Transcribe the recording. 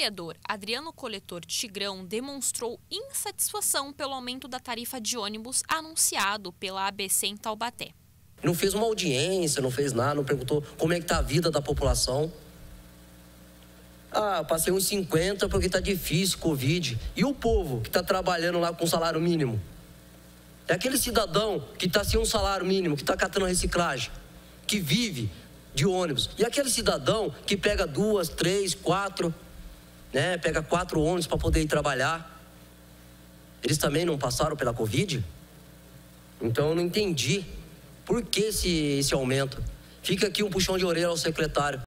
vereador Adriano Coletor Tigrão demonstrou insatisfação pelo aumento da tarifa de ônibus anunciado pela ABC em Taubaté. Não fez uma audiência, não fez nada, não perguntou como é que está a vida da população. Ah, passei uns 50 porque está difícil, Covid. E o povo que está trabalhando lá com salário mínimo? É aquele cidadão que está sem um salário mínimo, que está catando reciclagem, que vive de ônibus. E aquele cidadão que pega duas, três, quatro, né? Pega quatro ônibus para poder ir trabalhar. Eles também não passaram pela Covid? Então eu não entendi por que esse, esse aumento. Fica aqui um puxão de orelha ao secretário.